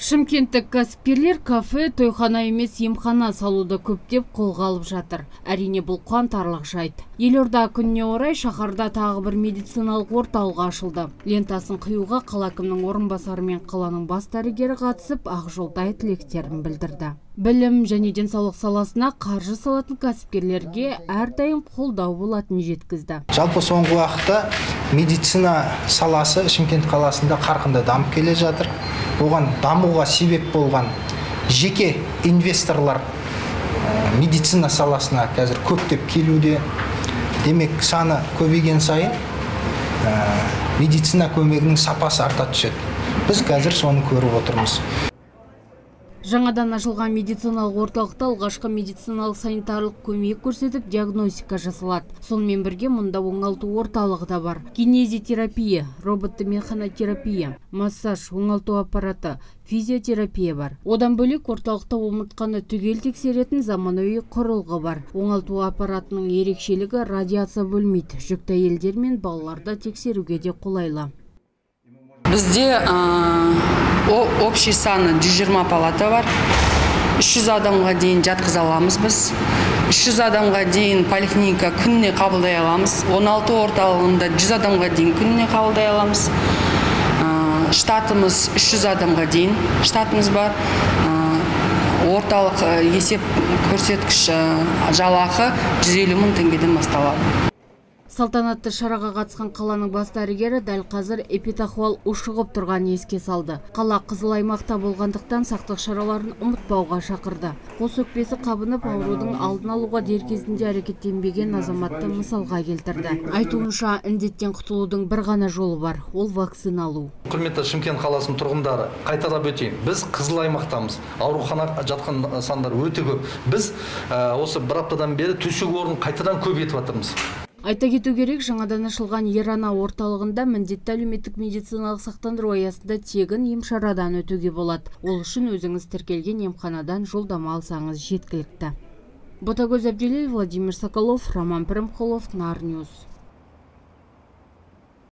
шымкенттік кәсіпкерлер кафе тойхана емес емхана салуды көптеп қолға алып жатыр. Әрине бұл қуантарлық жайт. Елорда күніне орай шаһарда тағы бір медициналық орталық ашылды. Лентасын қиюға қала әкімінің орынбасары мен қаланың бас дәрігері қатысып ақжолтай тілектерін білдірді. Білім және денсаулық саласына қаржы салатын кәсіпкерлерге әрдайым қолдау болатынын жеткізді. Жалпы соңғы уақытта медицина саласы шымкент қаласында қарқынды дамып келе жатыр. Оған дамуға себеп болған жеке инвесторлар ә, медицина саласына қазір көптеп келуде. Демек саны көбейген сайын ә, медицина көмегінің сапасы арта түседі. Біз қазір соны көріп отырмыз. Жаңадан ашылған медициналық орталықта алғашқы медициналық санитарлық көмек көрсетіп диагностика жасалады. Сонымен бірге мұнда оңалту орталығы да бар. Кинезитерапия роботты механотерапия массаж оңалту аппараты физиотерапия бар. Одан бөлек орталықта омыртқаны түгел тексеретін заманауи құрылғы бар. Оңалту аппаратының ерекшелігі радиация бөлмейді. Жүкті әйелдер мен балаларды тексеруге де қолайлы. Бізде общий саны 120 палата бар. 300 адамға дейін жатқыза аламыз біз. 300 адамға дейін поликлиника күніне қабылдай аламыз. 16 орталығында 100 адамға дейін күніне қабылдай аламыз. Штатымыз 300 адамға дейін штатымыз бар. Орталық есеп көрсеткіш жалақы 150 мың теңгеден басталады. Салтанатты шараға қатысқан қаланың бас дәрігері дәл қазір эпидахуал ушығып тұрғанын еске салды. Қала қызыл аймақта болғандықтан сақтық шараларын ұмытпауға шақырды. Қос өкпесі қабынып аурудың алдын алуға дер кезінде әрекеттенбеген азаматты мысалға келтірді. Айтуынша індеттен құтылудың бір ғана жолы бар ол вакцина алу. Құрметті шымкент қаласының тұрғындары қайталап өтейін. Біз қызыл аймақтамыз. Аурухана жатқан сандар өте көп. Біз осы бір аптадан бері төсек орын қайтадан көбейтіп жатырмыз. Айта кету керек жаңадан ашылған ер ана орталығында міндетті әлеуметтік медициналық сақтандыру аясында тегін ем шарадан өтуге болады. Ол үшін өзіңіз тіркелген емханадан жолдама алсаңыз жеткілікті. Ботагөз әбділел владимир соколов роман пірімқұлов нар ньюс.